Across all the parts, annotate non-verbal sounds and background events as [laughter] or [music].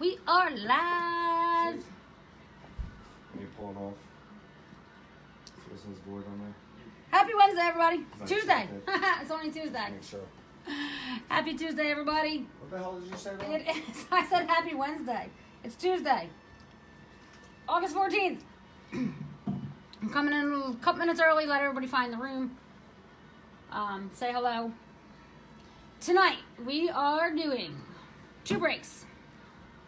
We are live. Let me pull it off. So this is on there. Happy Wednesday, everybody. Nice. Tuesday. [laughs] it's only Tuesday. Make sure. Happy Tuesday, everybody. What the hell did you say? It is. [laughs] I said happy Wednesday. It's Tuesday, August 14th. [clears throat] I'm coming in a couple minutes early, let everybody find the room. Um, say hello. Tonight, we are doing two breaks.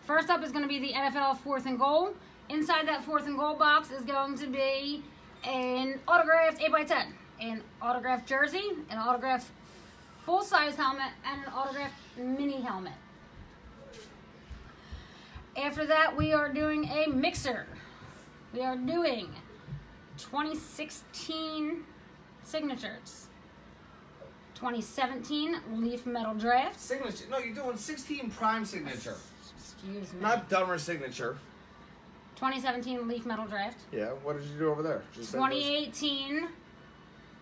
First up is going to be the NFL fourth and goal. Inside that fourth and goal box is going to be an autographed 8x10, an autographed jersey, an autographed full size helmet, and an autographed mini helmet. After that, we are doing a mixer. We are doing 2016 signatures, 2017 Leaf Metal Draft. Signature. No, you're doing 16 prime signature. Excuse me. Not dumber signature. 2017 Leaf Metal Draft. Yeah. What did you do over there? Just 2018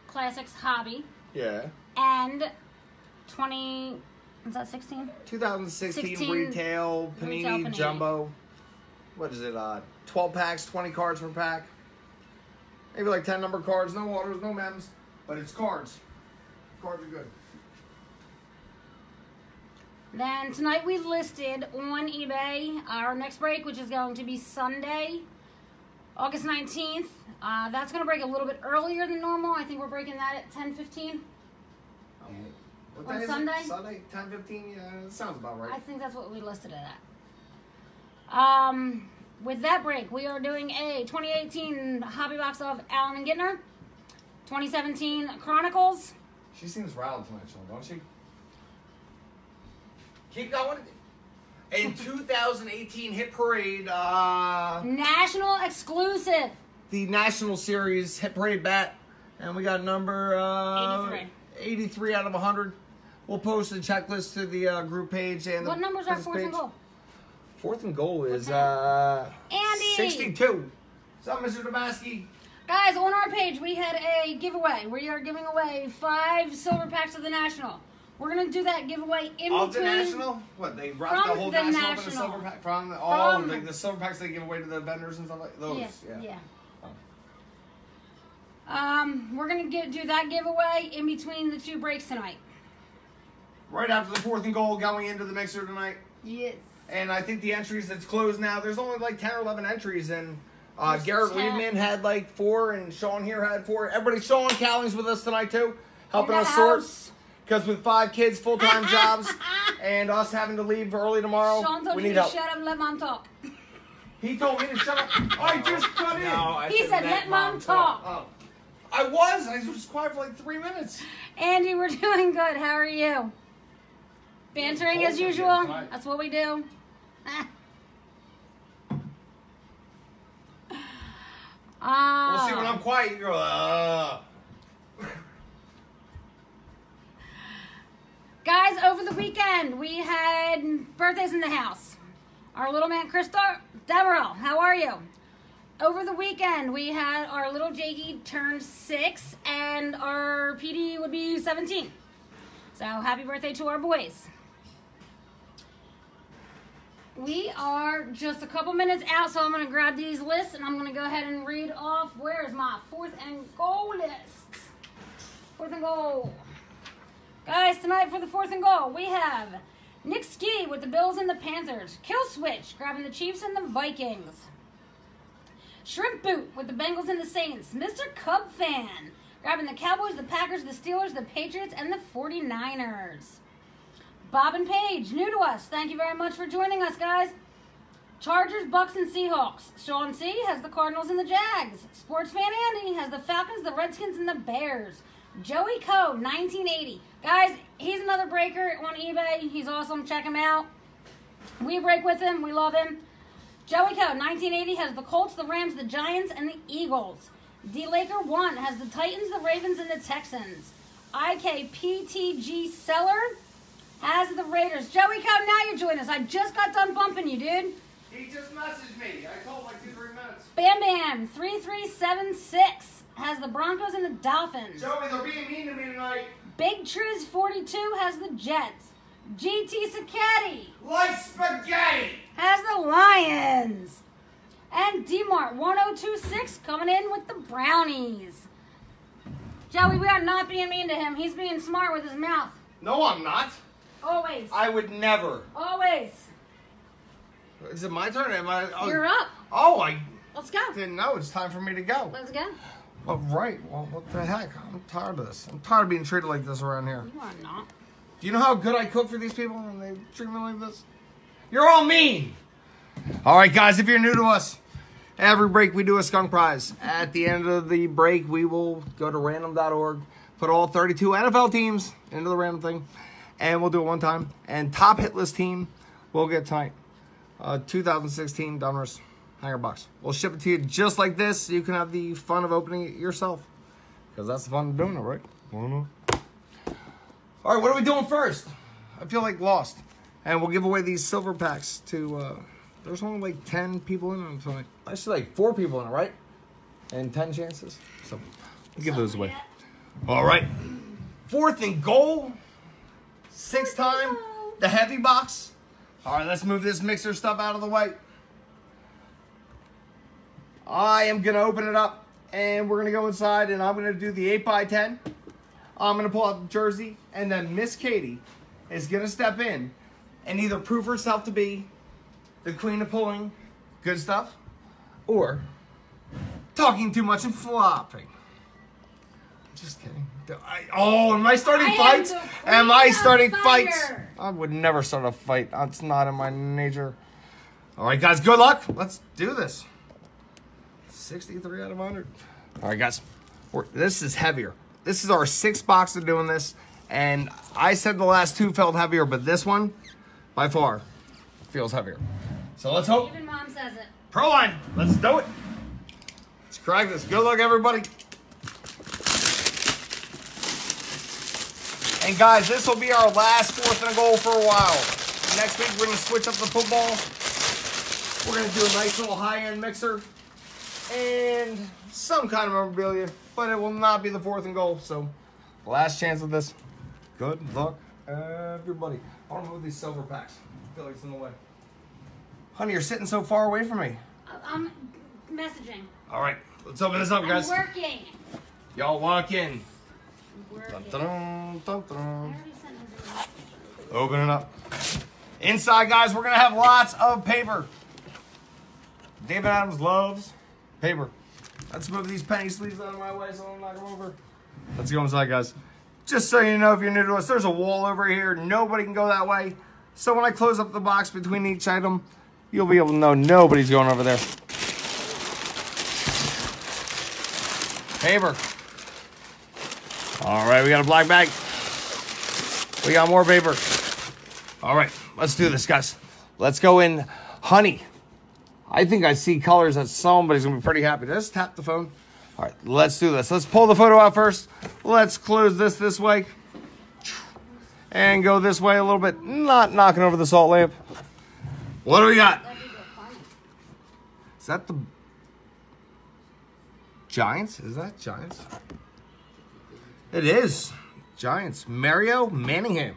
Classics Hobby. Yeah. And 20. Is that 16? 2016 16 retail panini, retail Panini. jumbo. What is it? Uh, 12 packs, 20 cards per pack. Maybe like 10 number cards. No orders, no mems, but it's cards. Cards are good. Then tonight we listed on eBay our next break, which is going to be Sunday, August 19th. Uh, that's going to break a little bit earlier than normal. I think we're breaking that at 10:15. What On? Sunday? Sunday, 10, 15? Yeah, that sounds about right. I think that's what we listed it at. Um, with that break, we are doing a 2018 hobby box of Allen and Ginter, 2017 Chronicles. She seems riled tonight, don't she? Keep going. In [laughs] 2018 Hit Parade, uh, National exclusive. the National Series Hit Parade bat, and we got number uh, 83. 83 out of 100. We'll post the checklist to the uh, group page and the What numbers are fourth and goal? Fourth and goal is uh, Andy! 62. What's up, Mr. Damasky? Guys, on our page, we had a giveaway. We are giving away five silver packs of the National. We're gonna do that giveaway in Of the between. national? What they wrapped From the whole the national, in a silver pack from the, oh, From- like the silver packs they give away to the vendors and stuff like those. Yeah, Yeah. yeah. Oh. Um, we're gonna get, do that giveaway in between the two breaks tonight. Right after the fourth and goal, going into the mixer tonight, Yes. and I think the entries that's closed now. There's only like ten or eleven entries, and uh, Just Garrett 10. Liebman had like four, and Sean here had four. Everybody, Sean Cowling's with us tonight too, helping us the sort. House. Because with five kids, full time [laughs] jobs, and us having to leave early tomorrow, Sean told we you need to help. shut up and let mom talk. He told me to shut up. I just cut in. He said, "Let mom talk." Oh. I was. I was quiet for like three minutes. Andy, we're [laughs] doing good. How are you? Bantering as usual. That's what we do. Ah. [laughs] We'll see when I'm quiet. You go, uh. Guys, over the weekend we had birthdays in the house. Our little man Christoph Demerel, how are you? Over the weekend we had our little Jakey turned six, and our PD would be 17. So happy birthday to our boys. We are just a couple minutes out, so I'm gonna grab these lists and I'm gonna go ahead and read off. Where's my fourth and goal list? Fourth and goal. Guys, tonight for the fourth and goal, we have Nick Ski with the Bills and the Panthers. Kill Switch grabbing the Chiefs and the Vikings. Shrimp Boot with the Bengals and the Saints. Mr. Cub Fan grabbing the Cowboys, the Packers, the Steelers, the Patriots, and the 49ers. Bob and Paige, new to us. Thank you very much for joining us, guys. Chargers, Bucks, and Seahawks. Sean C has the Cardinals and the Jags. Sports fan Andy has the Falcons, the Redskins, and the Bears. Joey Co, 1980. Guys, he's another breaker on eBay. He's awesome. Check him out. We break with him. We love him. Joey Co, 1980 has the Colts, the Rams, the Giants, and the Eagles. D Laker 1 has the Titans, the Ravens, and the Texans. IKPTG Seller has the Raiders. Joey Co, now you join us. I just got done bumping you, dude. He just messaged me. I told him like two, three minutes. Bam Bam 3376 has the Broncos and the Dolphins. Joey, they're being mean to me tonight. Big Triz 42 has the Jets. GT Sacchetti Like spaghetti. has the Lions. And DMart 1026 coming in with the brownies. Joey, we are not being mean to him. He's being smart with his mouth. No, I'm not. Always. I would never. Always. Is it my turn? Am I? Oh, You're up. Oh, I Let's go. didn't know. It's time for me to go. Let's go. Oh, right Well, what the heck? I'm tired of this. I'm tired of being treated like this around here. You are not. Do you know how good I cook for these people and they treat me like this? You're all mean. All right, guys. If you're new to us, every break we do a skunk prize. At the end of the break, we will go to random.org, put all 32 NFL teams into the random thing, and we'll do it one time. And top hitless team, will get tonight. Uh, 2016 Donruss. 100 bucks. We'll ship it to you just like this. So you can have the fun of opening it yourself. Because that's the fun of doing it, right? All right, what are we doing first? I feel like lost. And we'll give away these silver packs to, uh, there's only like 10 people in them. I see like four people in it, right? And 10 chances. So we'll give those away. All right. Fourth and goal. Sixth time. The heavy box. All right, let's move this mixer stuff out of the way. I am going to open it up and we're going to go inside and I'm going to do the 8 by 10 I'm going to pull out the jersey, and then Miss Katie is going to step in and either prove herself to be the queen of pulling good stuff or talking too much and flopping. Just kidding. I, oh, am I starting I fights? the Am I starting fire. fights? I would never start a fight. That's not in my nature. All right, guys, good luck. Let's do this. 63 out of 100. All right, guys. We're, this is heavier. This is our sixth box of doing this. And I said the last two felt heavier, but this one, by far, feels heavier. So let's hope. Even mom says it. Pro line. Let's do it. Let's crack this. Good luck, everybody. And guys, this will be our last fourth and a goal for a while. Next week, we're going to switch up the football. We're going to do a nice little high-end mixer and some kind of memorabilia, but it will not be the fourth and goal. So, last chance of this. Good luck, everybody. I want to move these silver packs. I feel like it's in the way. Honey, you're sitting so far away from me. I'm messaging. All right, let's open this up, I'm guys. working. Y'all walk in. I'm. Dun, dun, dun, dun. already sent him the- Open it up. Inside, guys, we're gonna have lots of paper. David Adams loves paper. Let's move these penny sleeves out of my way so I don't knock them over. Let's go inside, guys. Just so you know, if you're new to us, there's a wall over here. Nobody can go that way. So when I close up the box between each item, you'll be able to know nobody's going over there. Paper. All right, we got a black bag. We got more paper. All right, let's do this, guys. Let's go in honey. I think I see colors that somebody's gonna be pretty happy. Just tap the phone. All right, let's do this. Let's pull the photo out first. Let's close this this way. And go this way a little bit, not knocking over the salt lamp. What do we got? Is that the Giants? Is that Giants? It is. Giants. Mario Manningham.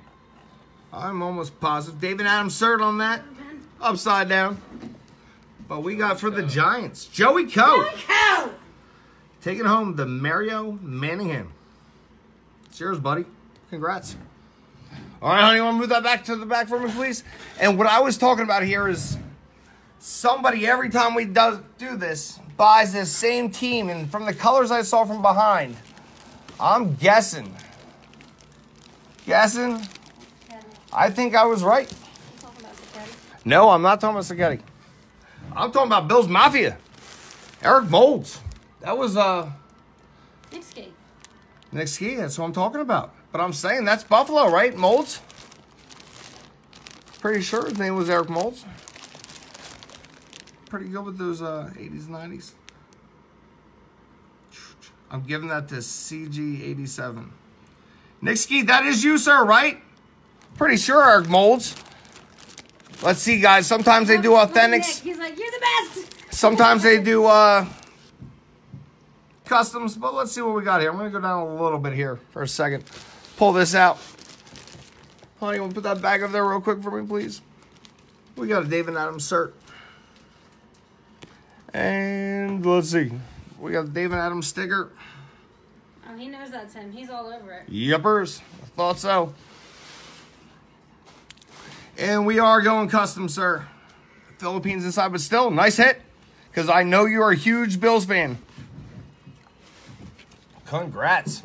I'm almost positive. David Adams cert on that. Upside down. But we got for the Giants. Joey Co. Cow! Taking home the Mario Manningham. It's yours, buddy. Congrats. All right, honey, you want to move that back to the back for me, please? And what I was talking about here is somebody, every time we does, do this, buys this same team. And from the colors I saw from behind, I'm guessing. Guessing. I think I was right. Talking about spaghetti. No, I'm not talking about spaghetti. I'm talking about Bill's Mafia. Eric Moulds. That was, uh, Big skate. Nick Ski, that's what I'm talking about. But I'm saying that's Buffalo, right? Moulds? Pretty sure his name was Eric Moulds. Pretty good with those uh, 80s, 90s. I'm giving that to CG87. Nick Ski, that is you, sir, right? Pretty sure Eric Moulds. Let's see, guys. Sometimes they do authentics. He's like, you're the best. Sometimes they do uh, customs, but let's see what we got here. I'm going to go down a little bit here for a second. Pull this out. Honey, you want to put that bag up there real quick for me, please? We got a David Adams cert. And let's see. We got a David Adams sticker. Oh, he knows that's him. He's all over it. Yuppers. I thought so. And we are going custom, sir. Philippines inside, but still, nice hit. Because I know you're a huge Bills fan. Congrats.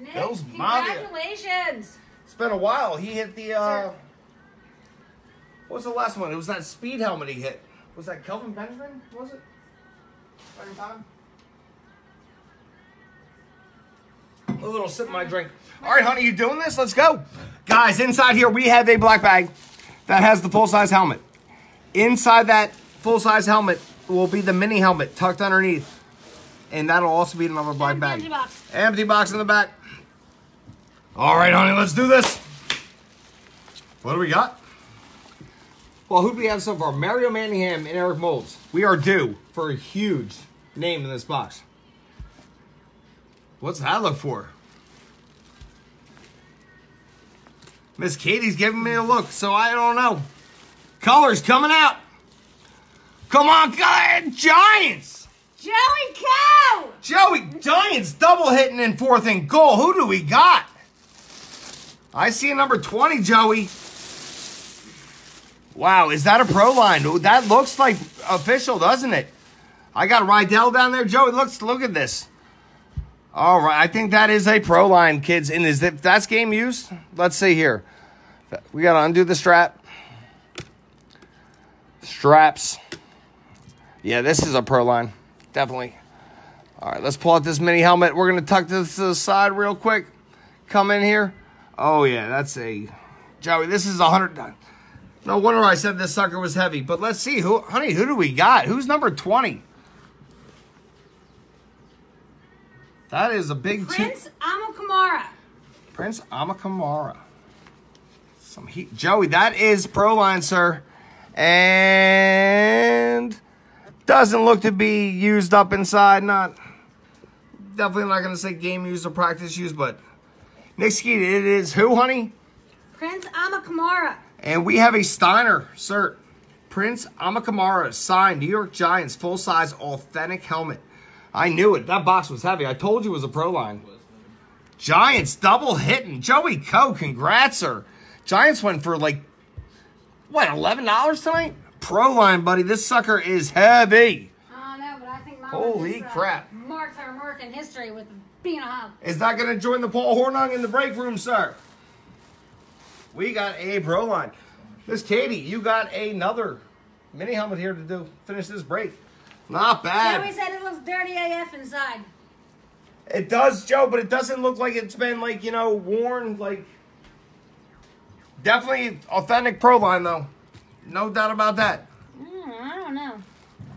Nick, Bills Mafia. congratulations. It's been a while. He hit the, uh... Sir. What was the last one? It was that speed helmet he hit. Was that Kelvin Benjamin? Was it? Right in time? A little sip of my drink. All right, honey, you doing this? Let's go. Guys, inside here we have a black bag that has the full-size helmet. Inside that full-size helmet will be the mini helmet tucked underneath. And that'll also be another black bag. Empty box. Empty box in the back. All right, honey, let's do this. What do we got? Well, who do we have so far? Mario Manningham and Eric Moulds. We are due for a huge name in this box. What's that look for? Miss Katie's giving me a look, so I don't know. Colors coming out. Come on, color Giants. Joey Cow! Joey Giants double hitting in fourth and goal. Who do we got? I see a number 20, Joey. Wow, is that a pro line? That looks like official, doesn't it? I got Riddell down there, Joey. Looks, look at this. All right, I think that is a pro line, kids. And is that that's game used? Let's see here. We got to undo the strap. Straps. Yeah, this is a pro line. Definitely. All right, let's pull out this mini helmet. We're going to tuck this to the side real quick. Come in here. Oh, yeah, that's a... Joey, this is a 100... No wonder I said this sucker was heavy. But let's see. who, Honey, who do we got? Who's number 20? That is a big... Prince Amukamara. Prince Amukamara. Some heat. Joey, that is Pro Line, sir. And doesn't look to be used up inside. Not definitely not gonna say game used or practice used, but Nick Skeet, it is who, honey? Prince Amukamara. And we have a Steiner, sir. Prince Amukamara, signed New York Giants, full size, authentic helmet. I knew it. That box was heavy. I told you it was a pro line. Giants double hitting. Joey Co, congrats, sir. Giants went for like, what, $11 tonight? Pro line, buddy. This sucker is heavy. I know, but I think Mama Holy just, uh, crap. marked her mark in history with being a hub. Is that going to join the Paul Hornung in the break room, sir? We got a pro line. Miss Katie, you got another mini helmet here to do finish this break. Not bad. Joey said it looks dirty AF inside. It does, Joe, but it doesn't look like it's been like you know worn. Like definitely authentic pro line though, no doubt about that. Mm, I don't know.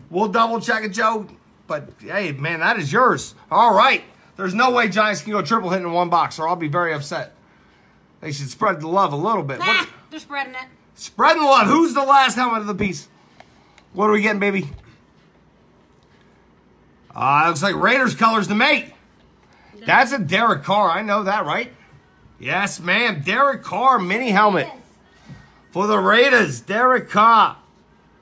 We'll double check it, Joe. But hey, man, that is yours. All right. There's no way Giants can go triple hit in one box, or I'll be very upset. They should spread the love a little bit. Nah, What- they're spreading it. Spreading the love. Who's the last helmet of the piece? What are we getting, baby? Uh, looks like Raiders colors to me. That's a Derek Carr. I know that, right? Yes, ma'am. Derek Carr mini helmet Yes. for the Raiders. Derek Carr.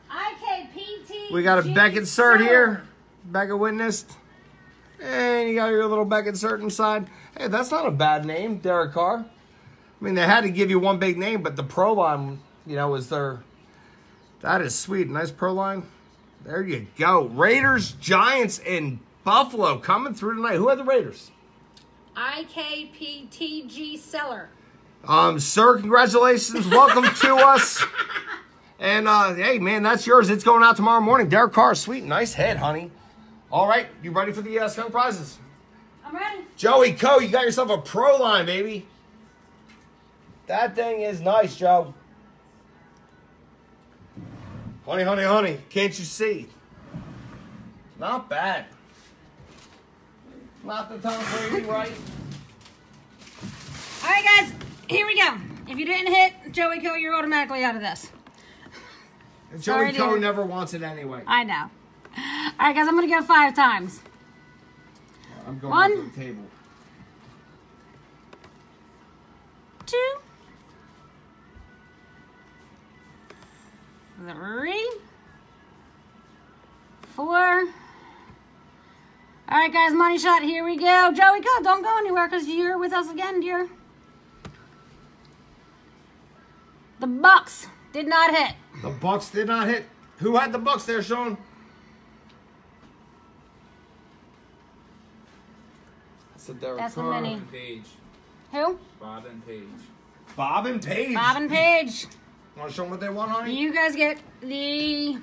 IKPT. We got a Beckett cert here. Beckett witnessed. And you got your little Beckett cert inside. Hey, that's not a bad name, Derek Carr. I mean, they had to give you one big name, but the pro line, you know, is their. That is sweet. Nice pro line. There you go. Raiders, Giants, and Buffalo coming through tonight. Who are the Raiders? IKPTG seller. Um, sir, congratulations. Welcome to [laughs] us. And uh, hey, man, that's yours. It's going out tomorrow morning. Derek Carr, sweet, nice head, honey. All right, you ready for the uh, skunk prizes? I'm ready. Joey Co, you got yourself a pro line, baby. That thing is nice, Joe. Honey, honey, honey, can't you see? Not bad. Not the Tom Brady, right? All right, guys, here we go. If you didn't hit Joey Kill, you're automatically out of this. Sorry, Joey Co dear. never wants it anyway. I know. All right, guys, I'm going to go five times. I'm going One. to the table. Two. Three. four. All right, guys, money shot. Here we go. Joey, go. Don't go anywhere because you're with us again, dear. The Bucks did not hit. The Bucks did not hit. Who had the Bucks there, Sean? That's the Derek That's the Carr. Paige. Who? Bob and Paige. Bob and Paige. Bob and Paige. Want to show them what they want, honey? You guys get the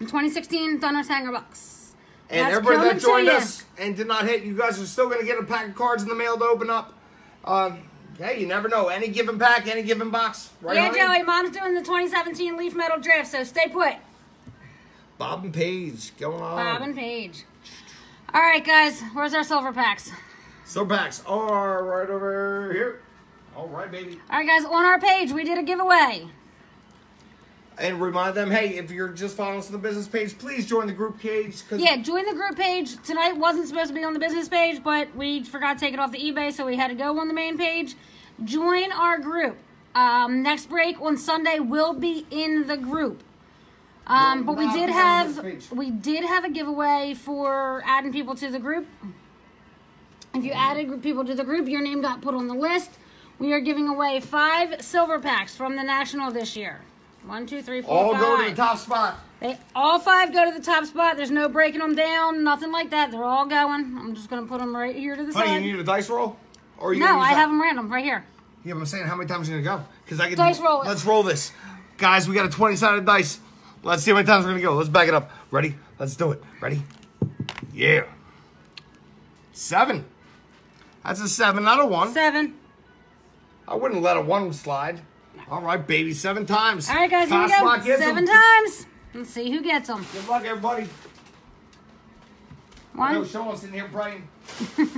2016 Donruss hanger box. and That's everybody that joined us and did not hit, you guys are still going to get a pack of cards in the mail to open up. Um, hey, you never know. Any given pack, any given box. Right, yeah, honey? Joey, Mom's doing the 2017 Leaf Metal Draft, so stay put. Bob and Paige going on. Bob and Paige. All right, guys, where's our silver packs? So packs are right over here. All right, baby. All right, guys, on our page, we did a giveaway. And remind them, hey, if you're just following us on the business page, please join the group page. Yeah, join the group page. Tonight wasn't supposed to be on the business page, but we forgot to take it off the eBay, so we had to go on the main page. Join our group. Um, next break on Sunday will be in the group. Um, but we did have we did have a giveaway for adding people to the group. If you added people to the group, your name got put on the list. We are giving away five silver packs from the national this year. One, two, three, four, all go to five. the top spot. They all five go to the top spot. There's no breaking them down, nothing like that. They're all going. I'm just gonna put them right here to the Honey, side. you need a dice roll? Or you no, I that? have them random right here. Yeah, but I'm saying how many times are you gonna go? Because I can Dice roll it. Let's roll this, guys. We got a 20 sided dice. Let's see how many times we're gonna go. Let's back it up. Ready? Let's do it. Ready? Yeah. Seven. That's a seven, not a one. Seven. I wouldn't let a one slide. All right, baby, seven times. All right, guys, here we go. Seven 'em. times. Let's see who gets them. Good luck, everybody. One, Sean's sitting here praying. [laughs]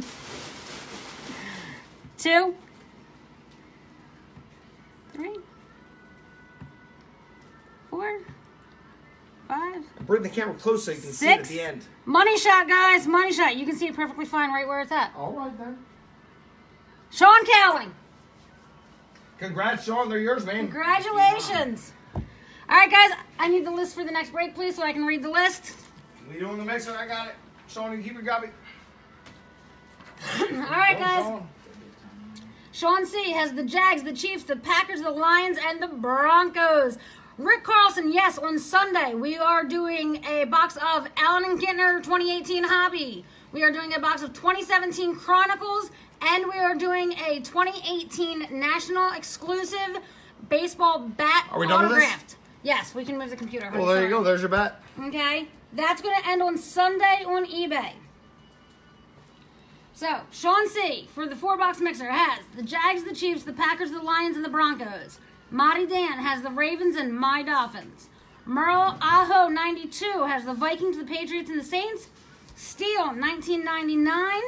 two, three, four, five, Bring the camera close so you can see it at the end. Money shot, guys. Money shot. You can see it perfectly fine right where it's at. All right, then. Sean Cowling. Congrats, Sean. They're yours, man. Congratulations. All right, guys. I need the list for the next break, please, so I can read the list. We doing the mixer? I got it. Sean, you keep it copy. [coughs] All right, guys. Sean. Sean C has the Jags, the Chiefs, the Packers, the Lions, and the Broncos. Rick Carlson, yes, on Sunday we are doing a box of Allen and Ginter 2018 Hobby. We are doing a box of 2017 Chronicles, and we are doing a 2018 National Exclusive Baseball Bat Are we done with this? autographed. Yes, we can move the computer. Well, there you go. There's your bat. Okay, that's going to end on Sunday on eBay. So, Sean C. for the four box mixer has the Jags, the Chiefs, the Packers, the Lions, and the Broncos. Marty Dan has the Ravens and my Dolphins. Merle Aho 92 has the Vikings, the Patriots, and the Saints. Steele 1999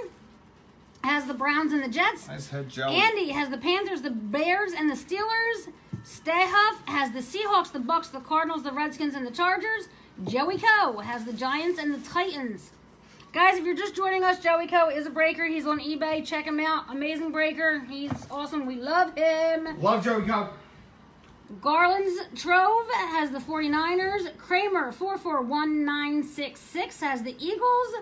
has the Browns and the Jets. Nice head jelly. Andy has the Panthers, the Bears, and the Steelers. Stayhuff has the Seahawks, the Bucks, the Cardinals, the Redskins, and the Chargers. Joey Co has the Giants and the Titans. Guys, if you're just joining us, Joey Co is a breaker. He's on eBay. Check him out. Amazing breaker. He's awesome. We love him. Love Joey Go. Garland's Trove has the 49ers. Kramer 441966 has the Eagles.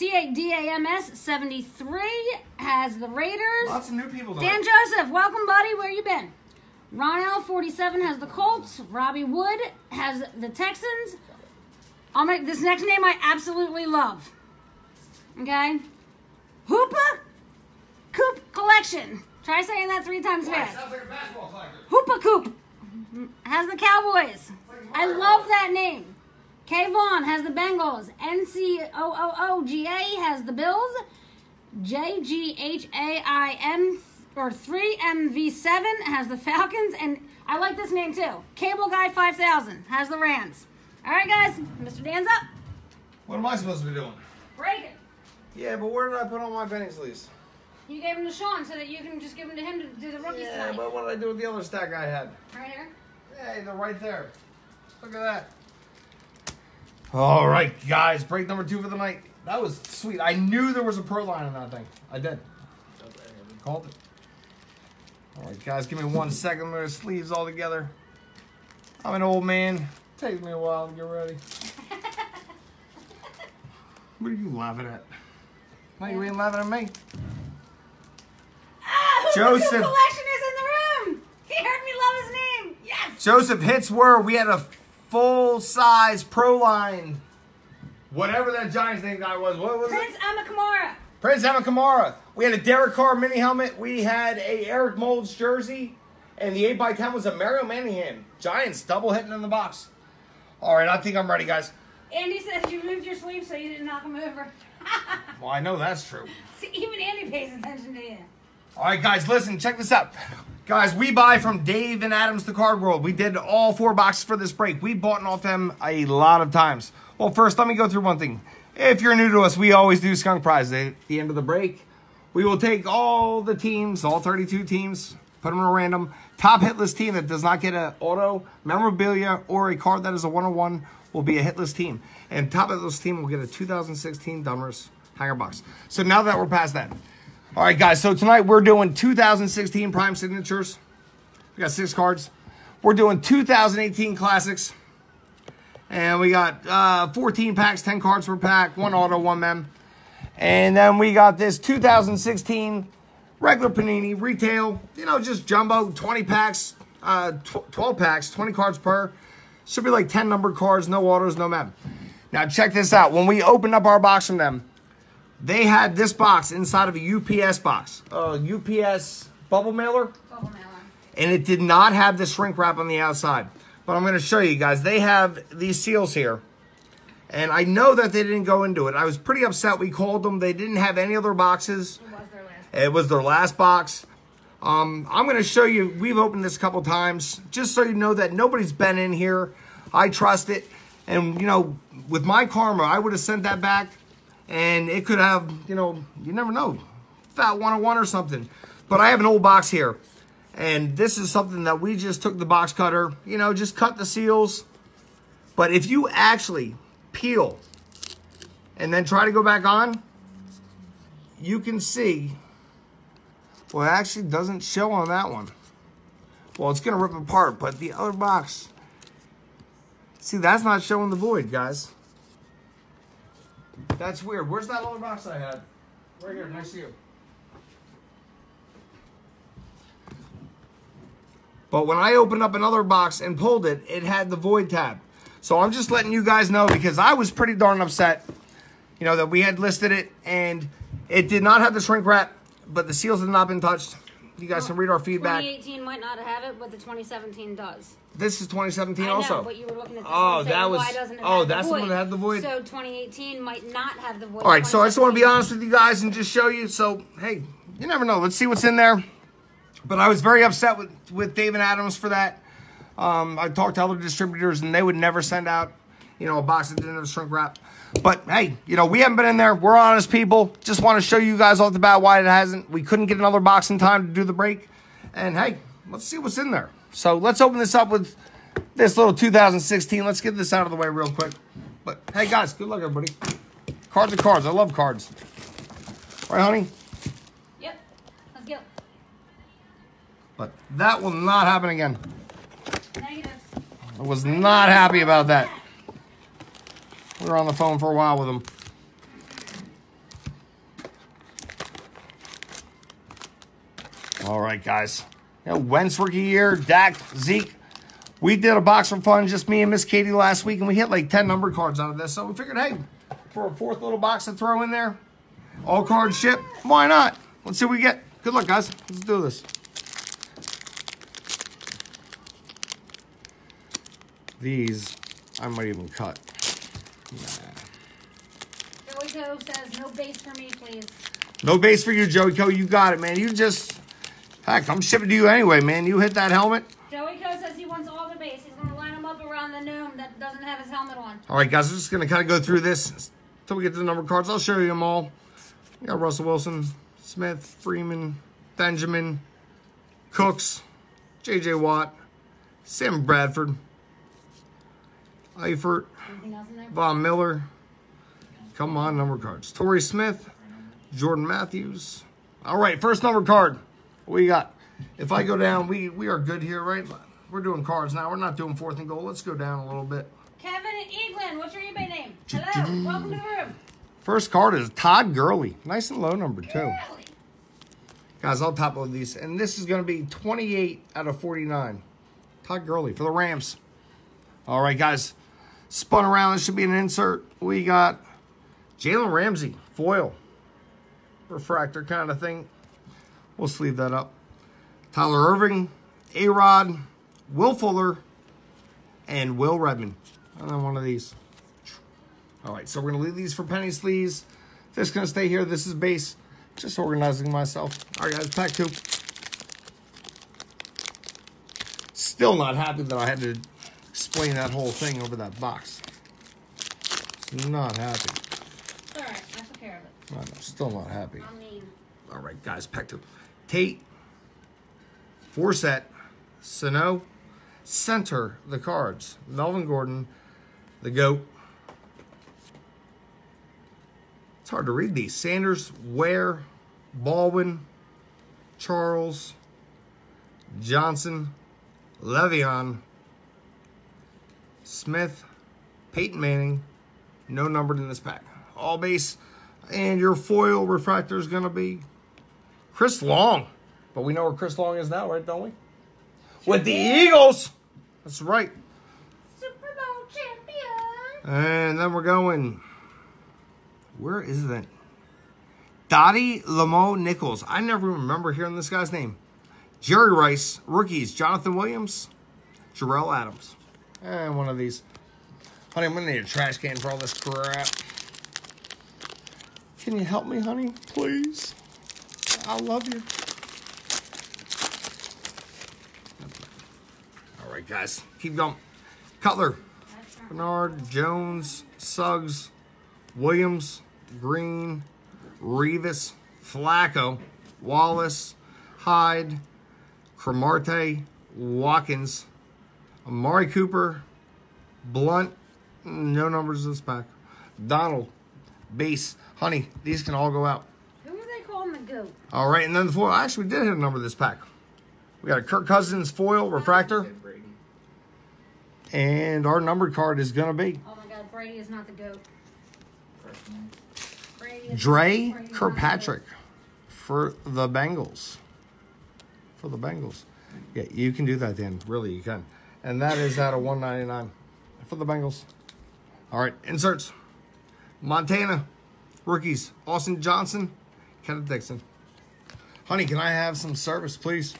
CADAMS 73 has the Raiders. Lots of new people. Dan. Joseph, welcome, buddy. Where you been? Ronell 47 has the Colts. Robbie Wood has the Texans. I'll make this next name I absolutely love. Okay? Hoopa Coop Collection. Try saying that three times Wow, fast. Sounds like a basketball collector. Hoopa Coop has the Cowboys. I love that name. K Vaughn has the Bengals. NCOOOGA has the Bills. JGHAIM or 3MV7 has the Falcons. And I like this name too. Cable Guy 5000 has the Rams. All right, guys. Mr. Dan's up. What am I supposed to be doing? Break it. Yeah, but where did I put all my pennies, please? You gave them to Sean so that you can just give them to him to do the rookies Yeah, tonight. but what did I do with the other stack I had? Right here. Hey, they're right there. Look at that. All right, guys, break number two for the night. That was sweet. I knew there was a pro line on that thing. I did. Called it. All right, guys, give me one second. I'm going to sleeves all together. I'm an old man. Takes me a while to get ready. [laughs] what are you laughing at? No, you ain't laughing at me. Ah, [laughs] who Joseph. the collection is in the room? He heard me love his name. Yes. Joseph hits were we had a full size pro line. Whatever that Giants name guy was. What was it? Prince Amukamara. Prince Emma Kamara. We had a Derek Carr mini helmet. We had a Eric Moulds jersey. And the 8x10 was a Mario Manningham. Giants double hitting in the box. All right, I think I'm ready, guys. Andy says you moved your sleeve so you didn't knock him over. [laughs] Well, I know that's true. See, even Andy pays attention to you. All right, guys, listen, check this out. [laughs] Guys, we buy from Dave and Adams the Card World. We did all four boxes for this break. We bought off them a lot of times. Well, first, let me go through one thing. If you're new to us, we always do skunk prize at the end of the break. We will take all the teams, all 32 teams, put them in a random. Top hitless team that does not get an auto, memorabilia, or a card that is a one-on-one will be a hitless team. And top hitless team will get a 2016 Donruss hanger box. So now that we're past that. All right, guys. So tonight we're doing 2016 Prime Signatures. We got six cards. We're doing 2018 Classics. And we got uh, 14 packs, 10 cards per pack, one auto, one mem. And then we got this 2016 regular Panini retail, you know, just jumbo, 20 packs, uh, tw 12 packs, 20 cards per. Should be like 10 numbered cards, no autos, no mem. Now, check this out. When we opened up our box from them, they had this box inside of a UPS box, a UPS bubble mailer Bubble mailer. and it did not have the shrink wrap on the outside. But I'm going to show you guys. They have these seals here. And I know that they didn't go into it. I was pretty upset. We called them. They didn't have any other boxes. It was their last. It was their last box. Um, I'm going to show you. We've opened this a couple times just so you know that nobody's been in here. I trust it. And, you know, with my karma, I would have sent that back. And it could have, you know, you never know. Fat 101 or something. But I have an old box here. And this is something that we just took the box cutter, you know, just cut the seals. But if you actually peel and then try to go back on, you can see, well, it actually doesn't show on that one. Well, it's going to rip apart, but the other box, see, that's not showing the void, guys. That's weird. Where's that other box I had? Right here, next to you. But when I opened up another box and pulled it, it had the void tab. So I'm just letting you guys know because I was pretty darn upset, you know, that we had listed it and it did not have the shrink wrap, but the seals had not been touched. You guys can read our feedback. 2018 might not have it, but the 2017 does. This is 2017 I also. know, but you were looking at this Oh, saying, that was- why doesn't it oh, that's the the one that had the void? So 2018 might not have the void. All right, so I just want to be honest with you guys and just show you. So, hey, you never know. Let's see what's in there. But I was very upset with, with David Adams for that. Um, I talked to other distributors, and they would never send out, you know, a box that didn't have shrink wrap. But hey, you know, we haven't been in there. We're honest people. Just want to show you guys off the bat why it hasn't. We couldn't get another box in time to do the break. And hey, let's see what's in there. So let's open this up with this little 2016. Let's get this out of the way real quick. But hey, guys, good luck, everybody. Cards are cards. I love cards. Right, honey? Yep. Let's go. But that will not happen again. Negative. I was not happy about that. We were on the phone for a while with him. All right, guys. Know, Wentz rookie year, Dak, Zeke. We did a box for fun, just me and Miss Katie last week, and we hit like 10 numbered cards out of this. So we figured, hey, for a fourth little box to throw in there, all cards ship, why not? Let's see what we get. Good luck, guys. Let's do this. These, I might even cut. Joey says no base for me, please. No base for you, Joey Co. You got it, man. You just, heck, I'm shipping to you anyway, man. You hit that helmet. Joey Co says he wants all the base. He's gonna line them up around the gnome that doesn't have his helmet on. All right, guys, I'm just going to kind of go through this until we get to the number cards. I'll show you them all. You got Russell Wilson, Smith, Freeman, Benjamin, Cooks, J.J. Watt, Sam Bradford, Eifert, Anything else in there? Von Miller. Come on, number cards. Torrey Smith, Jordan Matthews. All right, first number card. We got? If I go down, we we are good here, right? We're doing cards now. We're not doing fourth and goal. Let's go down a little bit. Kevin Eaglin, what's your eBay name? Hello, welcome to the room. First card is Todd Gurley. Nice and low number, two. Really? Guys, I'll top load these. And this is going to be 28 out of 49. Todd Gurley for the Rams. All right, guys. Spun around. This should be an insert. We got Jalen Ramsey, foil. Refractor kind of thing. We'll sleeve that up. Tyler Ervin, A-Rod, Will Fuller, and Will Redmond. And then one of these. All right, so we're going to leave these for penny sleeves. This going to stay here. This is base. Just organizing myself. All right, guys, pack two. Still not happy that I had to explain that whole thing over that box. It's Not happy. It's all right. I took care of it. No, no, still not happy. I mean, All right, guys, pack two. Tate, Forsett, Sanu, center the cards. Melvin Gordon, the GOAT. It's hard to read these. Sanders, Ware, Baldwin, Charles, Johnson, Le'Veon, Smith, Peyton Manning. No numbered in this pack. All base. And your foil refractor is going to be Chris Long. But we know where Chris Long is now, right, don't we? With the Eagles. That's right. Super Bowl champion. And then we're going. Where is that? Dottie Lamo Nichols. I never remember hearing this guy's name. Jerry Rice. Rookies. Jonathan Williams. Jerell Adams. And one of these. Honey, I'm going to need a trash can for all this crap. Can you help me, honey? Please. I love you. All right, guys. Keep going. Cutler. Bernard, Jones, Suggs, Williams, Green, Revis, Flacco, Wallace, Hyde, Cromartie, Watkins, Amari Cooper, Blount, no numbers in this pack. Donald, Base, Honey, these can all go out. Who are they calling the goat? All right, and then the foil. Actually, we did hit a number this pack. We got a Kirk Cousins foil refractor, and our numbered card is going to be Oh my God, Brady is not the goat. Dre Brady is not the Kirkpatrick for the Bengals. For the Bengals. Yeah, you can do that, then. Really, you can. And that is out of 199 for the Bengals. All right, inserts. Montana, rookies. Austin Johnson, Kenneth Dixon. Honey, can I have some service, please?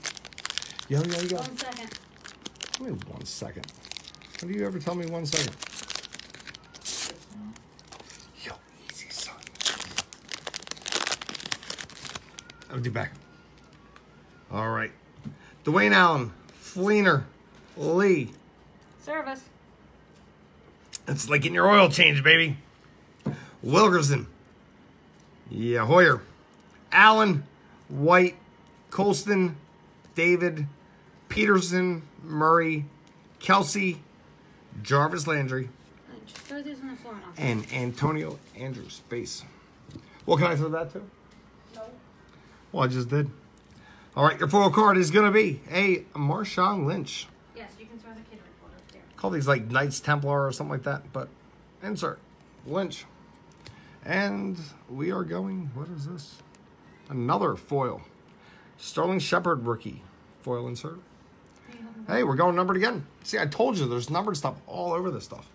Yo, yo, yo. One second. Give me one second. Do you ever tell me one second? Yo, easy, son. I'll be back. All right. Dwayne Allen, Fleener, Lee. Service. It's like getting your oil changed, baby. Wilkerson. Yeah, Hoyer. Allen, White, Colston, David, Peterson, Murray, Kelce, Jarvis Landry, Just throw these on the floor. and Antonio Andrews. Base. What can I throw that to? No. Well, I just did. All right, your foil card is going to be a Marshawn Lynch. Yes, you can throw the kid report up there. Call these like Knights Templar or something like that, but insert Lynch. And we are going, what is this? Another foil. Sterling Shepard rookie foil insert. Hey, we're going numbered again. See, I told you there's numbered stuff all over this stuff.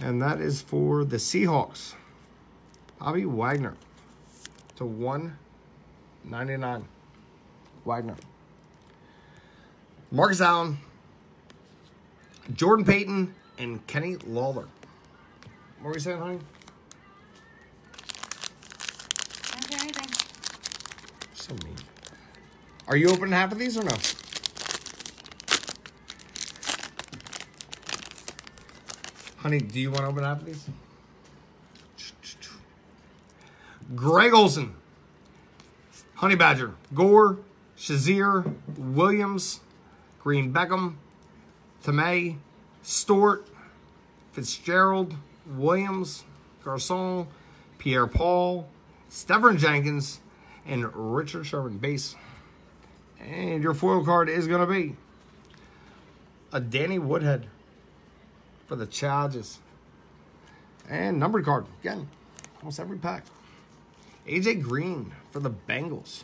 And that is for the Seahawks. Bobby Wagner to 199. Wagner. Marcus Allen, Jordan Payton, and Kenny Lawler. What were you saying, honey? Can't do anything. So mean. Are you opening half of these or no? Honey, do you want to open half of these? Greg Olsen, Honey Badger, Gore, Shazier, Williams, Green Beckham, Tomei, Stewart, Fitzgerald, Williams, Garcon, Pierre Paul, Stephen Jenkins, and Richard Sherman base. And your foil card is going to be a Danny Woodhead for the Chargers. And numbered card, again, almost every pack. AJ Green for the Bengals.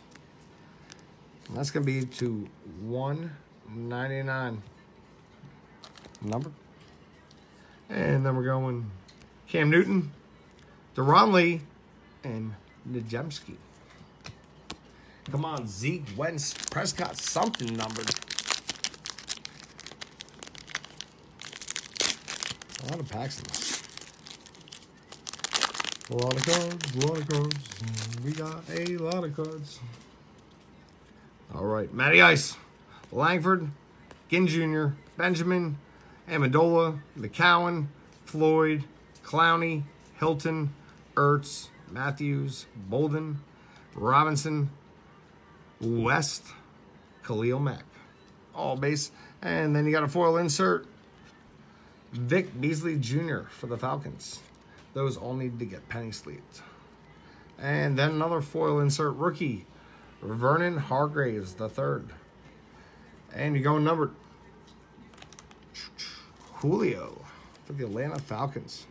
And that's going to be to 199 number. And then we're going Cam Newton, Darron Lee, and Najemski. Come on, Zeke, Wentz, Prescott, something numbered. A lot of packs in this. A lot of cards, a lot of cards. We got a lot of cards. All right, Matty Ice, Langford, Ginn Jr., Benjamin, Amendola, McCowan, Floyd, Clowney, Hilton, Ertz, Matthews, Bolden, Robinson, West, Khalil Mack. All base. And then you got a foil insert. Vic Beasley Jr. for the Falcons. Those all need to get penny sleeved. And then another foil insert rookie. Vernon Hargreaves the third. And you go numbered. Julio for the Atlanta Falcons.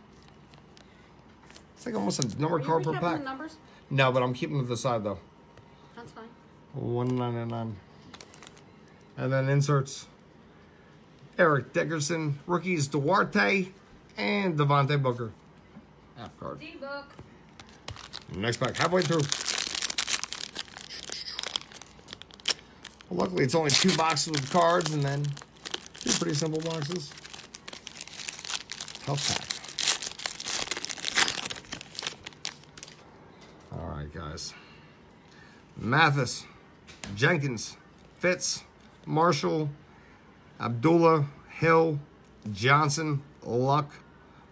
It's like almost a number card per pack. the numbers? No, but I'm keeping it to the side though. That's fine. One ninety nine. And then inserts. Eric Dickerson, rookies Duarte, and Devontae Booker. Half card. D-book. Next pack, halfway through. Well, luckily, it's only two boxes with cards, and then two pretty simple boxes. Tough pack. All right, guys. Mathis, Jenkins, Fitz, Marshall, Abdullah, Hill, Johnson, Luck,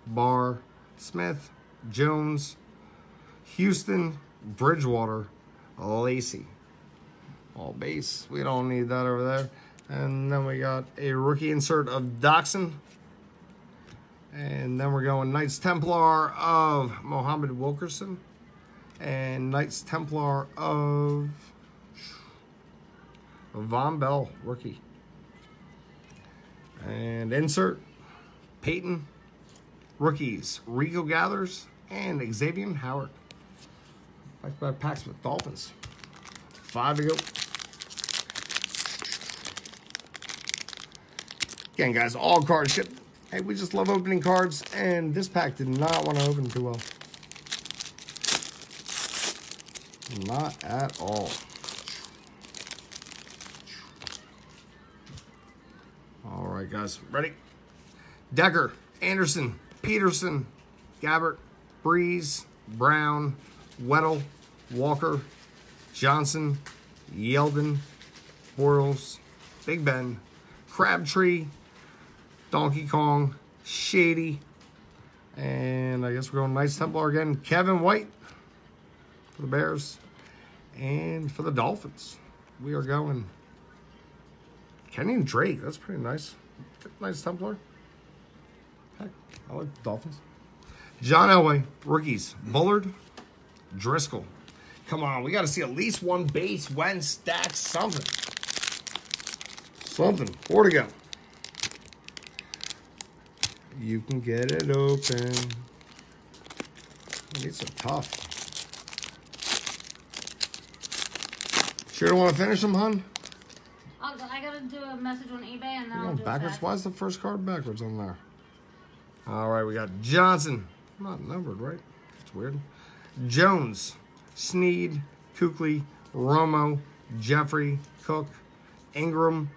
Barr, Smith, Jones, Houston, Bridgewater, Lacey. All base. We don't need that over there. And then we got a rookie insert of Doctson. And then we're going Knights Templar of Muhammad Wilkerson. And Knights Templar of Vonn Bell, rookie. And insert Peyton, rookies, Rico Gathers, and Xavier Howard. Back by packs with Dolphins. Five to go. Again, guys, all cards ship. Hey, we just love opening cards, and this pack did not want to open too well. Not at all. All right, guys, ready? Decker, Anderson, Peterson, Gabbert, Brees, Brown, Weddle, Walker, Johnson, Yeldon, Boros, Big Ben, Crabtree, Donkey Kong, Shady, and I guess we're going Knights Templar again. Kevin White for the Bears, and for the Dolphins, we are going Kenyan Drake. That's pretty nice. Nice Templar. Heck, I like the Dolphins. John Elway, rookies. Bullard, Driscoll. Come on, we got to see at least one base, when stack, something. Something. Four to go. You can get it open. These are tough. Sure don't want to finish them, hun? I'll, oh, I gotta do a message on eBay and then You're I'll do backwards. Why is the first card backwards on there? All right, we got Johnson. Not numbered, right? It's weird. Jones, Sneed, Kuechly, Romo, Jeffery, Cook, Ingram,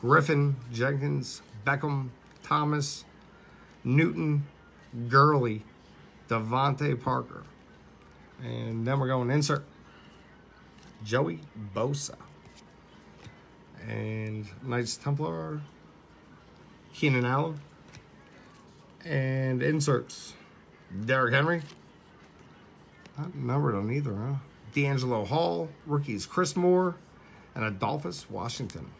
Griffin, Jenkins, Beckham, Thomas, Newton, Gurley, DeVante Parker. And then we're going insert. Joey Bosa. And Knights Templar, Keenan Allen. And inserts. Derrick Henry. Not numbered on either, huh? DeAngelo Hall, rookies Chris Moore, and Adolphus Washington.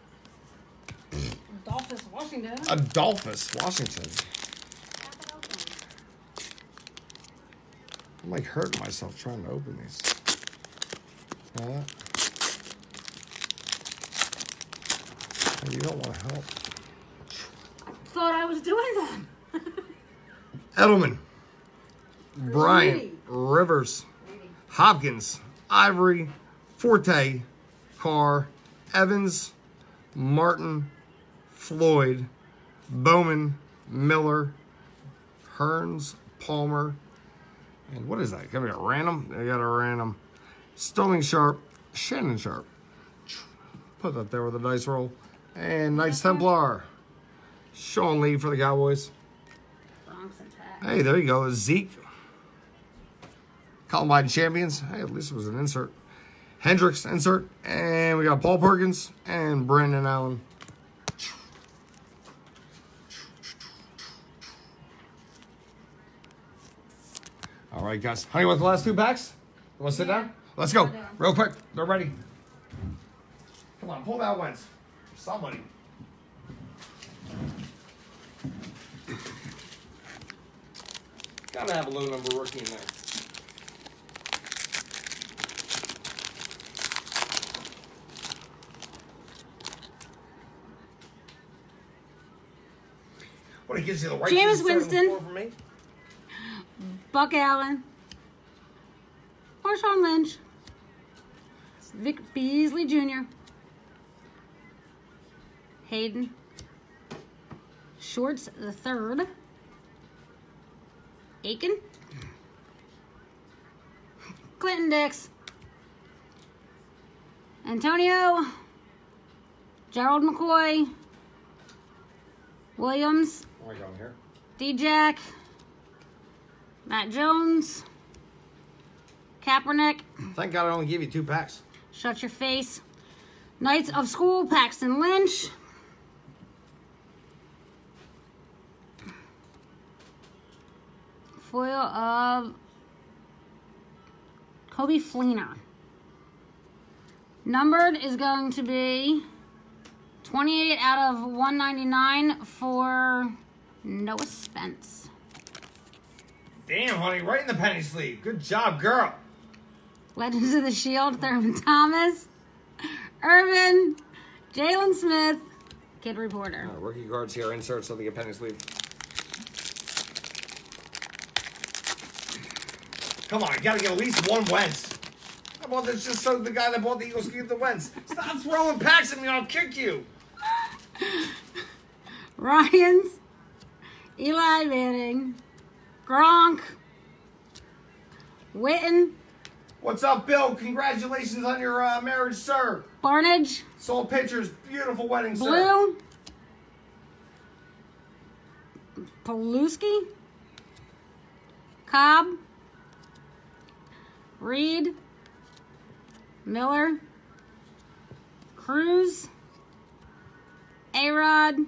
Dolphins, Washington. Adolphus Washington. Crack it open. I'm like hurting myself trying to open these. Uh, you don't want to help. thought I was doing them. Edelman, Bryant, Rivers, Hopkins, Ivory, Forte, Carr, Evans, Martin, Floyd, Bowman, Miller, Hearns, Palmer, and what is that? Got me a random? I got a random. Sterling Sharpe, Shannon Sharpe. Put that there with a dice roll. And Knights Templar. Sean Lee for the Cowboys. Hey, there you go. Zeke. Columbine champions. Hey, at least it was an insert. Hendricks insert. And we got Paul Perkins and Brandon Allen. All right, guys. Honey, want the last two packs? You want to sit Yeah. down? Let's go. Down. Real quick. They're ready. Come on, pull that Wentz. Somebody. Gotta have a low number rookie in there. What it gives you the right Jameis to the seven Winston. for me? Buck Allen. Marshawn Lynch. Vic Beasley Jr. Hayden. Shorts the third. Aiken. Clinton Dix. Antonio. Gerald McCoy. Williams. Oh, I got him here. D-Jack, Matt Jones, Kaepernick, Thank God I only gave you two packs. Shut Your Face, Knights of School, Paxton Lynch, foil of Coby Fleener. Numbered is going to be 28 out of 199 for Noah Spence. Damn, honey, right in the penny sleeve. Good job, girl. Legends of the Shield, Thurman Thomas, Irvin, Jaylon Smith, Kid Reporter. Uh, rookie cards here, insert so they get penny sleeve. Come on, I gotta get at least one Wentz. I bought this just so the guy that bought the Eagles can get the Wentz. Stop throwing packs at me, I'll kick you. [laughs] Ryans, Eli Manning, Gronk, Witten, What's up, Bill? Congratulations on your uh, marriage, sir. Barnage, Soul pictures. Beautiful wedding, sir. Blue, Paluski, Cobb, Reed, Miller, Cruz, Arod,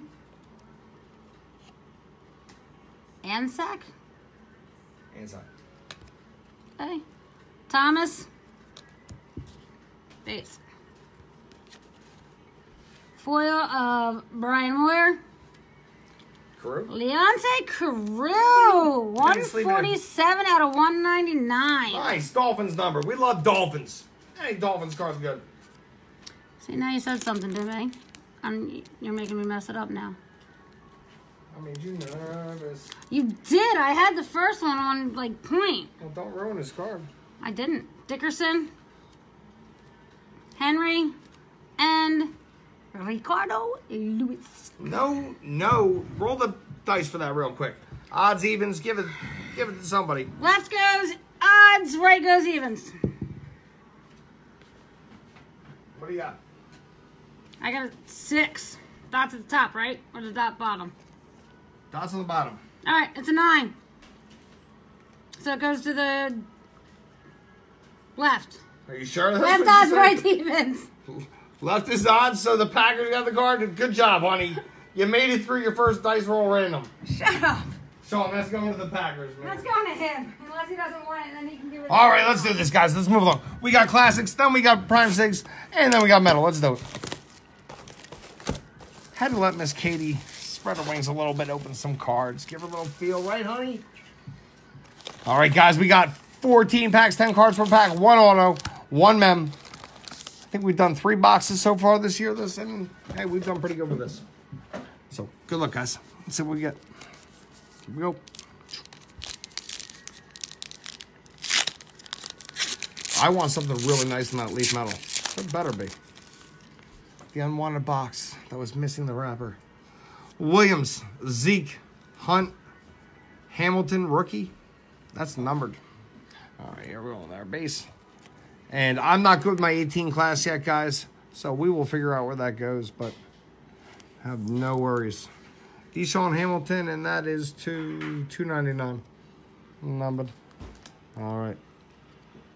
Ansack, Inside. hey, Thomas, base. Foil of Brian Moore. Carroo? Leonte Carroo, Didn't sleep in it. 147 out of 199. Nice. Dolphins number. We love Dolphins. Hey, Dolphins card's good. See, now you said something to me. And you're making me mess it up now. I made you nervous. You did. I had the first one on, like, point. Well, don't ruin his card. I didn't. Dickerson, Henry, and Ricardo Louis. No, no. Roll the dice for that real quick. Odds, evens. Give it, give it to somebody. Left goes odds, right goes evens. What do you got? I got a six. Dots at the top, right? Or the dot bottom? Dots on the bottom. All right, it's a nine. So it goes to the left. Are you sure? That's Left odds, right evens. Left is odds, so the Packers got the card. Good job, honey. You made it through your first dice roll random. Shut up. Sean, that's going to the Packers, man. That's going to him. Unless he doesn't want it, then he can give it. All right, let's do this, guys. Let's move along. We got classics, then we got prime sig, and then we got metal. Let's do it. Had to let Miss Katie spread her wings a little bit, open some cards, give her a little feel, right, honey? All right, guys, we got 14 packs, 10 cards per pack, one auto, one mem. I think we've done three boxes so far this year. This and hey, we've done pretty good with this. So good luck, guys. Let's see what we get. Here we go. I want something really nice in that leaf metal. It better be. The unwanted box that was missing the wrapper. Williams, Zeke, Hunt, Hamilton, rookie. That's numbered. All right, here we go. Our base. And I'm not good with my 18 class yet, guys. So we will figure out where that goes, but have no worries. DaeSean Hamilton, and that is to 299 numbered. All right.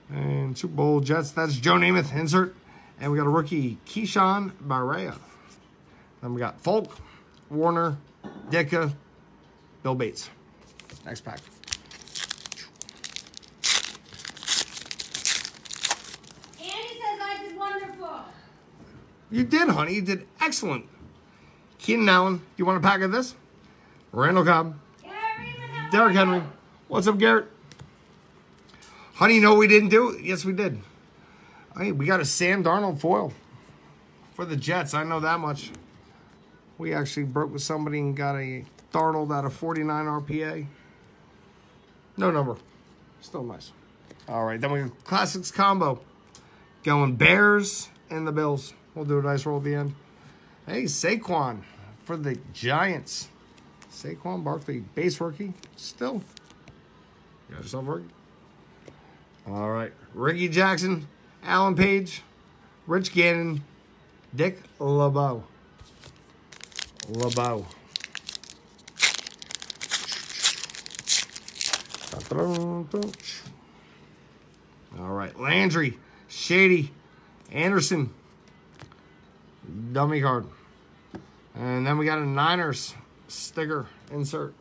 And Super Bowl Jets, that's Joe Namath, insert. And we got a rookie, Keyshawn Barea. Then we got Folk, Warner, Ditka, Bill Bates. Next pack. Andy says I did wonderful. You did, honey. You did excellent. Keenan Allen, you want a pack of this? Randall Cobb. Derrick Henry. What's up, Garrett? Honey, you know we didn't do? Yes, we did. Hey, we got a Sam Darnold foil for the Jets. I know that much. We actually broke with somebody and got a Darnold out of 49 RPA. No number. Still nice. All right, then we got Classics combo. Going Bears and the Bills. We'll do a nice roll at the end. Hey, Saquon for the Giants. Saquon Barkley, base rookie. Still. You got yourself rookie. All right. Ricky Jackson, Alan Page, Rich Gannon, Dick LeBeau. LeBeau. All right. Landry, Shady, Anderson, dummy card. And then we got a Niners sticker insert.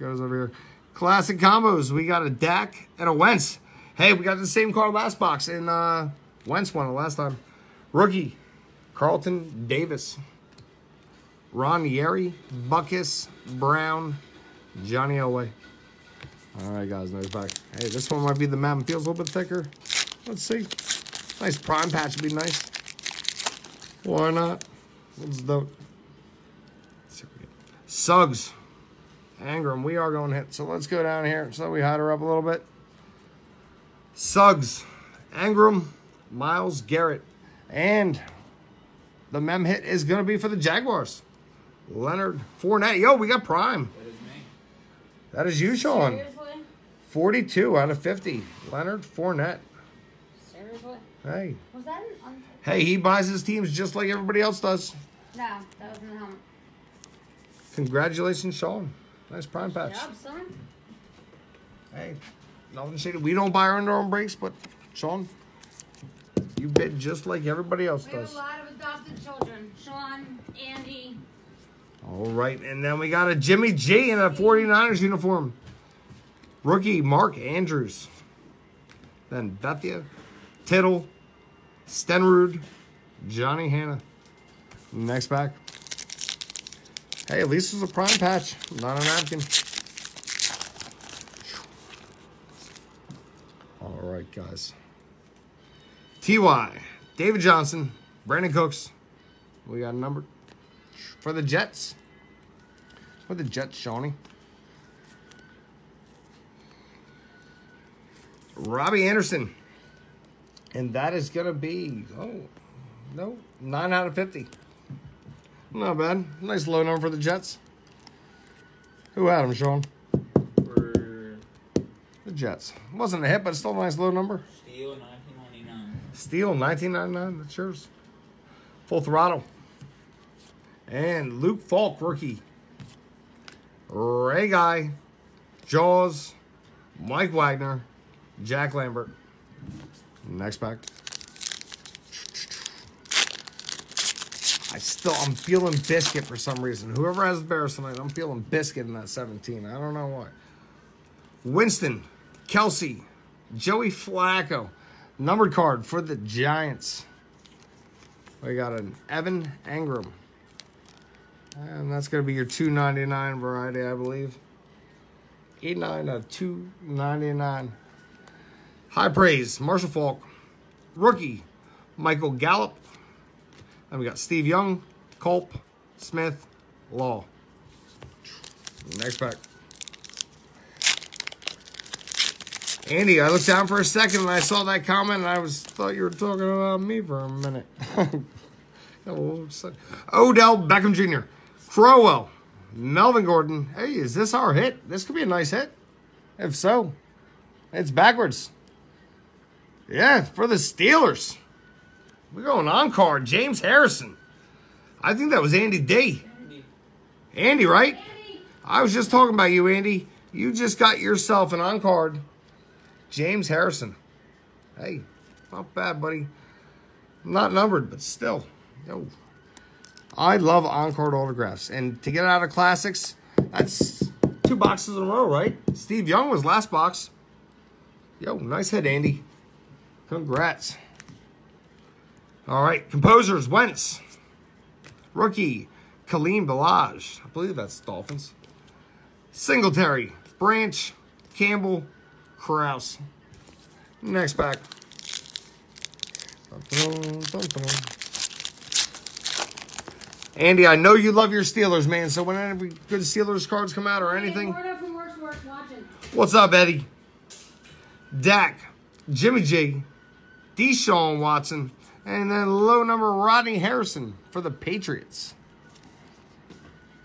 Goes over here. Classic combos. We got a Dak and a Wentz. Hey, we got the same card last box, and uh, Wentz won last time. Rookie, Carlton Davis. Ron Yary, Butkus, Brown, Johnny Elway. All right, guys, nice back. Hey, this one might be the map. Feels a little bit thicker. Let's see. Nice prime patch would be nice. Why not? Let's do it. Suggs. Engram, we are going to hit. So let's go down here so we hide her up a little bit. Suggs, Engram, Myles Garrett, and the mem hit is going to be for the Jaguars. Leonard Fournette. Yo, we got prime. That is me. That is you, Sean. Seriously? 42 out of 50. Leonard Fournette. Seriously? Hey. Was that an Hey, he buys his teams just like everybody else does. No, that was in the helmet. Congratulations, Sean. Nice prime patch. Good job, son. Hey, nothing shady. We don't buy our under arm brakes, but Sean, you bid just like everybody else We have does. a lot of adopted children. Sean, Andy. All right, and then we got a Jimmy G in a 49ers uniform. Rookie Mark Andrews. Then Bethea, Tittle, Stenerud, Johnny Hannah. Next back. Hey, at least it's a prime patch, not a napkin. All right, guys. Ty, David Johnson, Brandin Cooks. We got a number for the Jets. For the Jets, Shawnee. Robbie Anderson. And that is going to be, oh, no, 9 out of 50. Not bad. Nice low number for the Jets. Who had him, Sean? For The Jets. Wasn't a hit, but still a nice low number. Steel 1999. Steel, 1999. That's yours. Full throttle. And Luke Falk, rookie. Ray Guy. Jaws. Mike Wagner. Jack Lambert. Next pack. I still, I'm feeling Biscuit for some reason. Whoever has the Bears tonight, I'm feeling Biscuit in that 17. I don't know why. Winston, Kelce, Joey Flacco. Numbered card for the Giants. We got an Evan Engram. And that's going to be your 299 variety, I believe. 89 of uh, 299. High praise, Marshall Faulk. Rookie, Michael Gallup. And we got Steve Young, Culp, Smith, Law. Next pack. Andy, I looked down for a second and I saw that comment and I was thought you were talking about me for a minute. [laughs] Odell Beckham Jr., Crowell, Melvin Gordon. Hey, is this our hit? This could be a nice hit. If so, it's backwards. Yeah, for the Steelers. We're going on card. James Harrison. I think that was Andy D. Andy, right? I was just talking about you, Andy. You just got yourself an on card. James Harrison. Hey, not bad, buddy. Not numbered, but still. Yo. I love on card autographs. And to get out of classics, that's two boxes in a row, right? Steve Young was last box. Yo, nice hit, Andy. Congrats. All right, composers, Wentz. Rookie, Kalen Ballage. I believe that's Dolphins. Singletary, Branch, Campbell, Kraus. Next pack. Andy, I know you love your Steelers, man. So when any good Steelers cards come out or anything, Hey, from Works Works watching. what's up, Eddie? Dak, Jimmy G, Deshaun Watson, and then low number Rodney Harrison for the Patriots.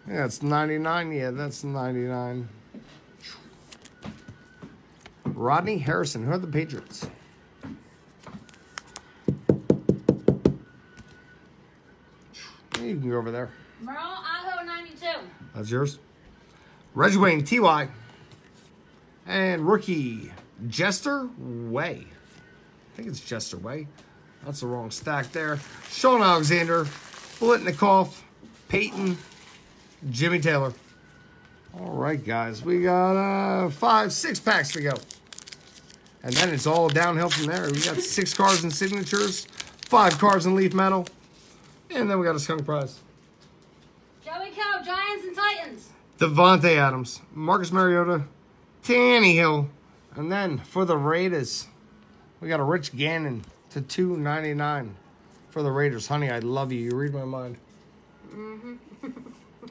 Yeah, that's 99. Yeah, that's 99. Rodney Harrison. Who are the Patriots? You can go over there. Merle Idaho 92. That's yours. Reggie Wayne, Ty. And rookie, Jester Way. I think it's Jester Way. That's the wrong stack there. Shaun Alexander, Biletnikoff, Peyton, Jimmy Taylor. All right, guys. We got uh, five, six packs to go. And then it's all downhill from there. We got six cards and signatures, five cards in leaf metal, and then we got a skunk prize. Joey Co, Giants and Titans. Davante Adams, Marcus Mariota, Tannehill, and then for the Raiders, we got a Rich Gannon to two ninety nine for the Raiders. Honey, I love you. You read my mind. Mhm. [laughs]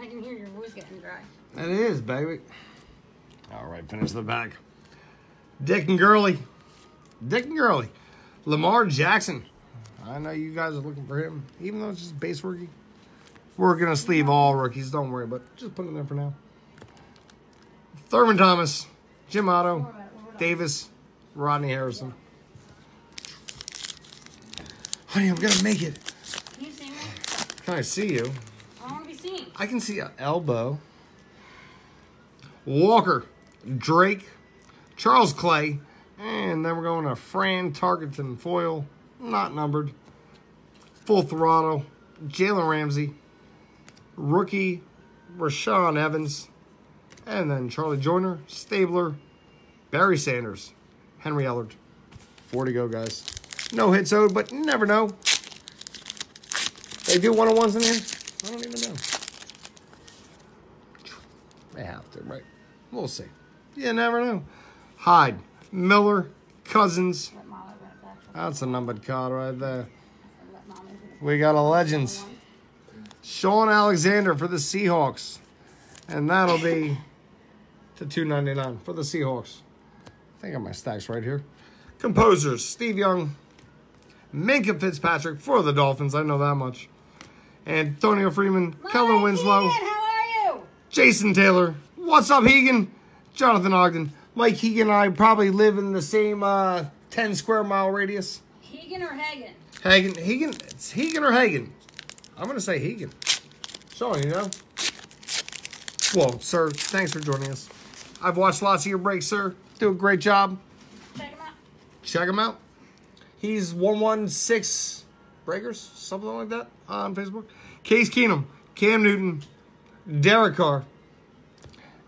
I can hear your voice getting dry. It is, baby. All right, finish the back. Dick and Gurley, Dick and Gurley, Lamar Jackson. I know you guys are looking for him, even though it's just base rookie. We're gonna sleeve all rookies. Don't worry, but just put it there for now. Thurman Thomas, Jim Otto, Davis, Rodney Harrison. Honey, I'm gonna make it. Can you see me? Can I see you? I want to be seen. I can see an elbow. Walker, Drake, Charles Clay, and then we're going to Fran Tarkenton foil, not numbered. Full throttle, Jalen Ramsey, rookie, Rashaan Evans, and then Charlie Joiner, Stabler, Barry Sanders, Henry Ellard. Four to go, guys. No hits owed, but never know. They do one on ones in here? I don't even know. They have to, right? We'll see. You never know. Hyde, Miller, Cousins. Let Mom open it back. That's a numbered card right there. Let Mom open it. We got a Legends. Shaun Alexander for the Seahawks. And that'll be to 299 for the Seahawks. I think I got my stacks right here. Composers, Steve Young, Minkah Fitzpatrick for the Dolphins. I know that much. Antonio Freeman, Kellen Mike Winslow. Keegan, how are you? Jason Taylor. What's up, Hegan? Jonathan Ogden. Mike Hegan and I probably live in the same uh, 10 square mile radius. Hegan or Hagen? Hagen, Hagen, it's Hagen or Hagen? I'm going to say Hagen. So, you know? Well, sir, thanks for joining us. I've watched lots of your breaks, sir. Do a great job. Check him out. Check him out. He's 116 Breakers, something like that on Facebook. Case Keenum, Cam Newton, Derek Carr.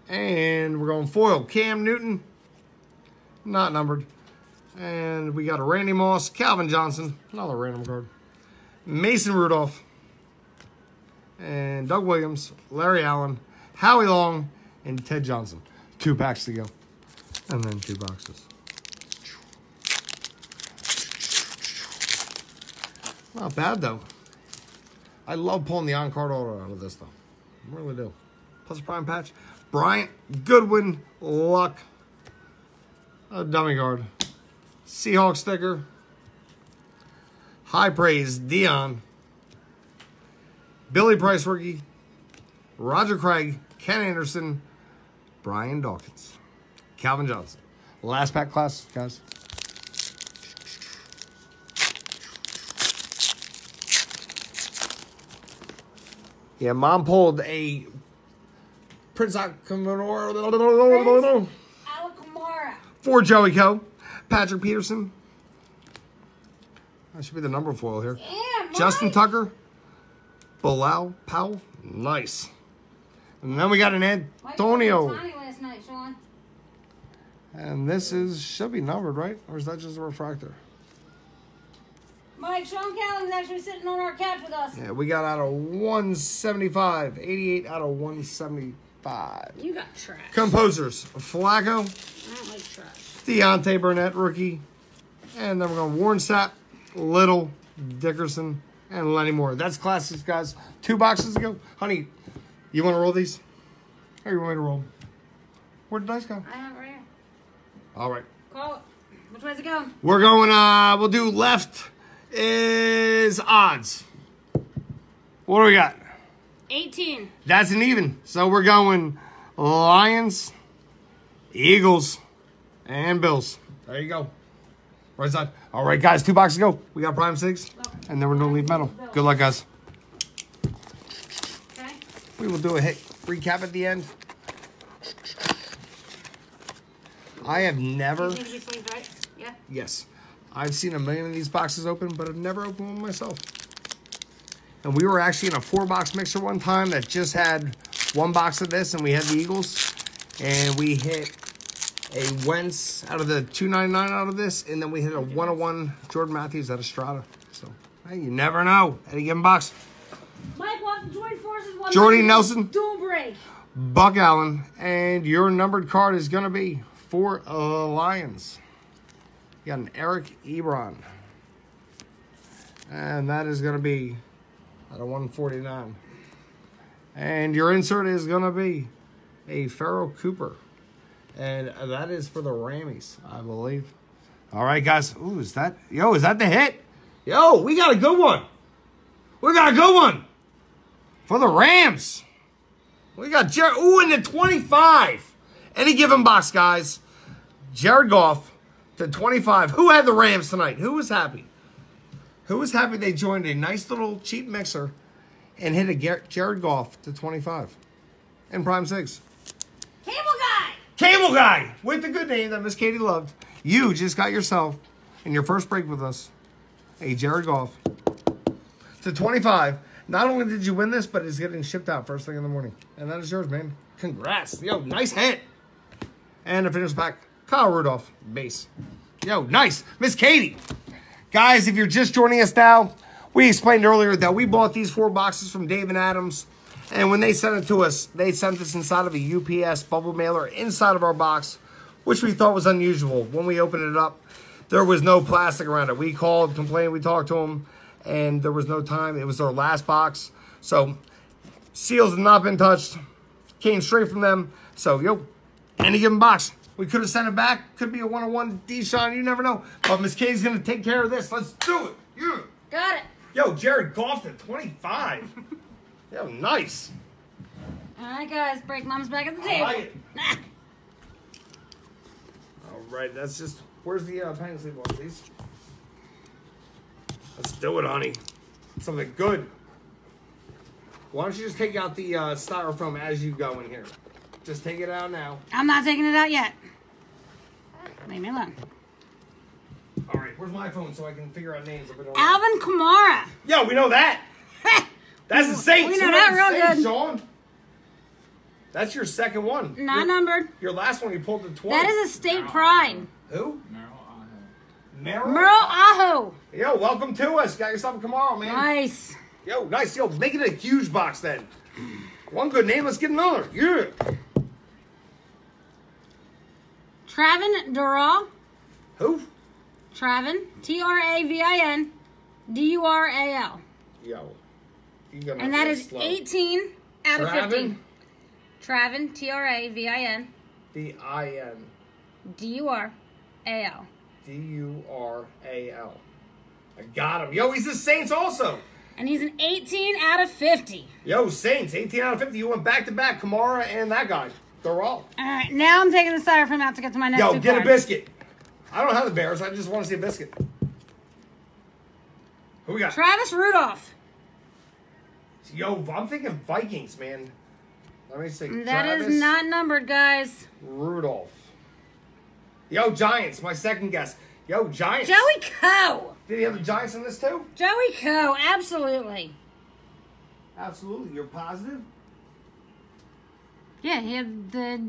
And we're going foil. Cam Newton, not numbered. And we got a Randy Moss, Calvin Johnson, another random card. Mason Rudolph, and Doug Williams, Larry Allen, Howie Long, and Ted Johnson. Two packs to go. And then two boxes. Not bad though. I love pulling the on card auto out of this though. Do we do? Plus a prime patch. Bryant, Goodwin, Luck. A dummy guard. Seahawk sticker. High praise, Dion. Billy Price rookie. Roger Craig, Ken Anderson, Brian Dawkins, Calvin Johnson. Last pack class, guys. Yeah, mom pulled a Prince Alec for Joey Co. Patrick Peterson. That should be the number foil here. Damn, Justin. Tucker. Bilal Powell. Nice. And then we got an Antonio. Night, Sean. And this is should be numbered, right? Or is that just a refractor? Mike, Sean Callan's actually sitting on our couch with us. Yeah, we got out of 175. 88 out of 175. You got trash. Composers. Flacco. I don't like trash. Deontay Burnett, rookie. And then we're going to Warren Sapp, Little, Dickerson, and Lenny Moore. That's classics, guys. Two boxes to go. Honey, you want to roll these? Or you want me to roll? Where'd the dice go? I have it right here. All right. Call it. Which way's it going? We're going, uh, we'll do left is odds. What do we got? 18. That's an even. So we're going Lions, Eagles, and Bills. There you go. Right side. All right, guys, two boxes to go. We got prime sig, and then we're going to leaf metal. Good luck, guys. Okay. We will do a hit recap at the end. I have never, These need to right? Yeah. yes, I've seen a million of these boxes open, but I've never opened one myself. And we were actually in a four box mixer one time that just had one box of this, and we had the Eagles, and we hit a Wentz out of the 299 out of this, and then we hit a 101 Jordan Matthews out of Strata. So, hey, you never know. Any given box. Mike wants to join forces. One Jordy. Nelson. Dual break. Buck Allen, and your numbered card is going to be for uh, Lions. You got an Eric Ebron, and that is going to be out of 149. And your insert is going to be a Pharoh Cooper, and that is for the Rammies, I believe. All right, guys. Ooh, is that yo? Is that the hit? Yo, we got a good one. We got a good one for the Rams. We got Jared. Ooh, in the 25. Any given box, guys. Jared Goff to 25. Who had the Rams tonight? Who was happy? Who was happy they joined a nice little cheap mixer and hit a Jared Goff to 25 in prime sig? Cable guy. Cable guy with the good name that Miss Katie loved. You just got yourself in your first break with us a Jared Goff to 25. Not only did you win this, but it's getting shipped out first thing in the morning. And that is yours, man. Congrats. Yo, nice hit. And a finish back, Kyle Rudolph, base. Yo, nice. Miss Katie. Guys, if you're just joining us now, we explained earlier that we bought these four boxes from Dave and Adam's. And when they sent it to us, they sent this inside of a UPS bubble mailer inside of our box, which we thought was unusual. When we opened it up, there was no plastic around it. We called, complained, we talked to them, and there was no time. It was their last box. So, seals have not been touched. Came straight from them. So, yo, any given box. We could have sent it back. Could be a one-on-one Deshaun. You never know. But Miss Katie's going to take care of this. Let's do it. Yeah. Got it. Yo, Jared Goff at 25. [laughs] Yo, nice. All right, guys. Break mom's back at the table. like. All right, that's just. Where's the uh, penny sleeve on, please? Let's do it, honey. Something good. Why don't you just take out the uh, styrofoam as you go in here? Just take it out now. I'm not taking it out yet. Leave me alone. All right, where's my phone so I can figure out names if I don't. Alvin Kamara. Yeah, we know that. [laughs] That's the Saints. We know Who that are the real Saints, good. Sean. That's your second one. Not your, numbered. your last one, you pulled the 20. That is a state pride. Who? Merrill Aho. Merrill. Merle Aho. Yo, welcome to us. Got yourself a tomorrow, man. Nice. Yo, nice. Yo, make it a huge box then. One good name, let's get another. Yeah. Travin Dural. Who? Travin. T R A V I N D U R A L. Yo. And that is slow. 18 out of Travin? 50. Travin, T R A V I N D I N D U R A L. D U R A L. I got him. Yo, he's the Saints also. And he's an 18 out of 50. Yo, Saints, 18 out of 50. You went back to back, Kamara and that guy. They're all. All right, now I'm taking the styrofoam out to get to my next Yo, get a biscuit. I don't have the Bears. I just want to see a biscuit. Who we got? Travis Rudolph. Yo, I'm thinking Vikings, man. Let me see. That is Travis not numbered, guys. Rudolph. Yo, Giants. My second guess. Yo, Giants. Joey Co. Did he have the Giants in this too? Joey Co, absolutely. Absolutely. You're positive? Yeah, he had the.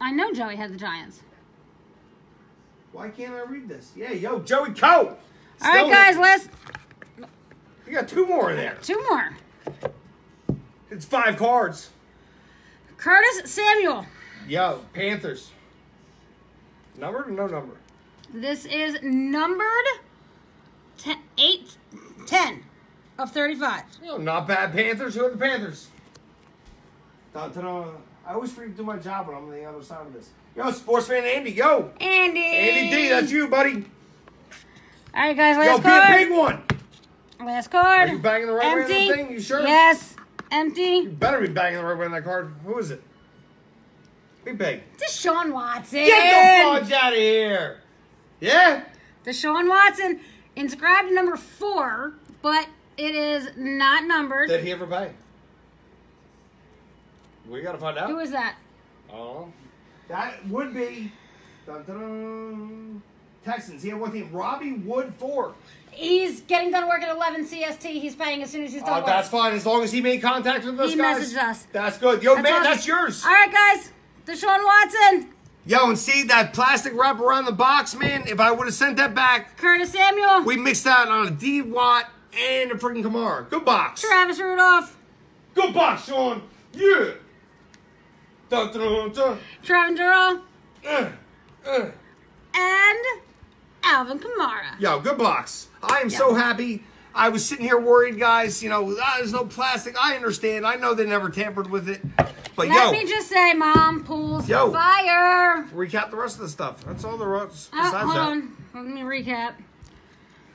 I know Joey had the Giants. Why can't I read this? Yeah, yo, Joey Co. All right, guys, let's. You got two more in there. Two more. It's five cards. Curtis Samuel. Yo, Panthers. Numbered or no number? This is numbered ten, 8, 10 of 35. Yo, not bad Panthers. Who are the Panthers? Dun, dun, dun. I always forget to do my job when I'm on the other side of this. Yo, sports fan Andy. Yo, Andy. Andy D, that's you, buddy. All right, guys, last Yo, last be a big one. Last card. Are you banging the right way on Empty. that thing? You sure? Yes. Empty. You better be banging the right way on that card. Who is it? Be big. Deshaun Watson. Get the fudge out of here. Yeah? Deshaun Watson inscribed number four, but it is not numbered. Did he ever bang? We gotta find out. Who is that? Oh. That would be dun, dun, dun, Texans. He had one team. Robbie Wood four. He's getting done work at 11 CST. He's paying as soon as he's done Oh, that's fine as long as he made contact with us He guys. messaged us. That's good. Yo, That's man, awesome. that's yours. All right, guys. Deshaun Watson, Yo, and see that plastic wrap around the box, man. If I would have sent that back, Curtis Samuel, we mixed that on a D Watt and a freaking Kamara. Good box. Travis Rudolph, Good box, Sean. Yeah. Dun, dun, dun. Dural, Uh, uh. and Alvin Kamara. Yo, good box. I am so happy. I was sitting here worried, guys. You know, ah, there's no plastic. I understand. I know they never tampered with it. But Let yo, me just say, Mom, pools Yo. fire. recap the rest of the stuff. That's all the rest. Oh, hold that. on. Let me recap.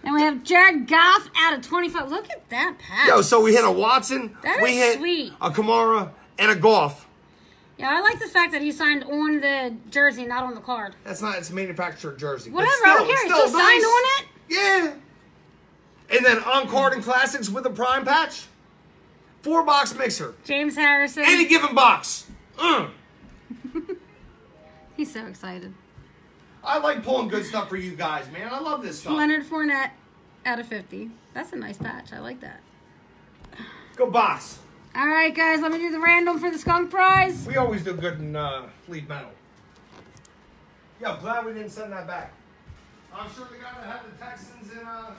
And we have Jared Goff out of 25. Look at that pass. Yo, so we hit a Watson, That we hit sweet. a Kamara, and a Goff. Yeah, I like the fact that he signed on the jersey, not on the card. That's not it's a manufactured jersey. Whatever, still, I don't care. He still still signed on it. Yeah. And then on card and classics with a prime patch. Four box mixer. James Harrison. Any given box. Mm. [laughs] He's so excited. I like pulling good stuff for you guys, man. I love this stuff. Leonard Fournette out of 50. That's a nice patch. I like that. Go box. All right, guys, let me do the random for the skunk prize. We always do good in uh, leaf metal. Yo, glad we didn't send that back. I'm sure the guy that had the Texans and uh,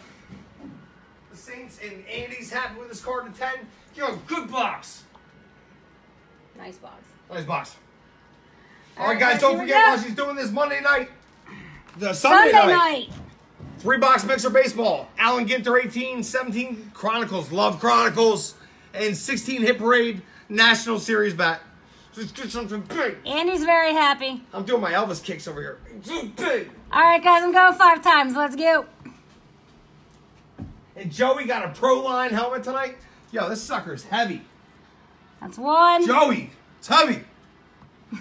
the Saints and Andy's happy with his card to 10. Yo, good box. Nice box. Nice box. All All right, right, guys, guys, don't forget while she's doing this Monday night, the Sunday, Sunday night, night. three box mixer baseball. Alan Ginter 18, 17 Chronicles, love Chronicles, and 16 Hit Parade National Series bat. Let's get something big. Andy's very happy. I'm doing my Elvis kicks over here. So big. All right, guys, I'm going five times. Let's go. And Joey got a Pro Line helmet tonight. Yo, this sucker's heavy. That's one, Joey, it's heavy. [laughs]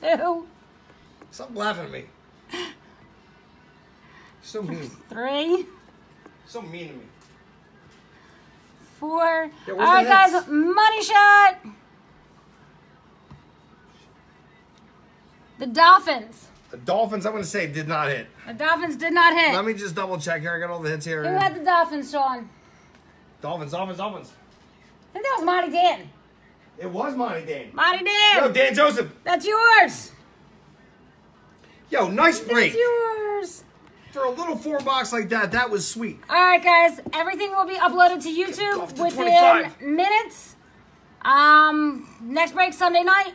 two, Stop laughing at me. So mean. three, So mean to me. Four. Yeah, where's right, guys, hits? money shot. The Dolphins. The Dolphins, I'm going to say, did not hit. The Dolphins did not hit. Let me just double check here. I got all the hits here. Who had the Dolphins, Sean? Dolphins, Dolphins, Dolphins. I think that was Monty Dan. It was Monty Dan. Monty Dan. Yo. Dan Joseph. That's yours. Yo, nice break. That's yours. For a little four box like that, that was sweet. All right, guys. Everything will be uploaded to YouTube to within 25. minutes. Um, next break Sunday night,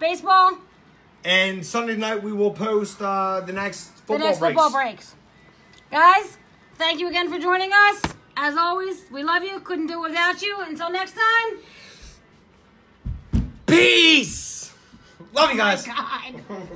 baseball. And Sunday night, we will post uh, the next The football next breaks. football breaks. Guys, thank you again for joining us. As always, we love you. Couldn't do it without you. Until next time. Peace. Love you guys. God. [laughs]